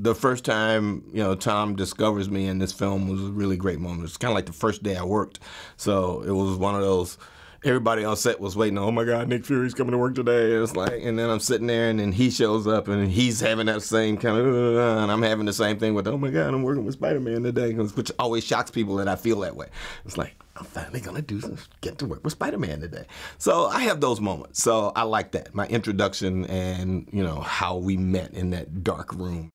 the first time you know Tom discovers me in this film was a really great moment. It's kind of like the first day I worked, so it was one of those. Everybody on set was waiting. Oh my God, Nick Fury's coming to work today. It's like, and then I'm sitting there, and then he shows up, and he's having that same kind of, and I'm having the same thing with, oh my God, I'm working with Spider Man today, which always shocks people that I feel that way. It's like I'm finally gonna do some, get to work with Spider Man today. So I have those moments. So I like that. My introduction and you know how we met in that dark room.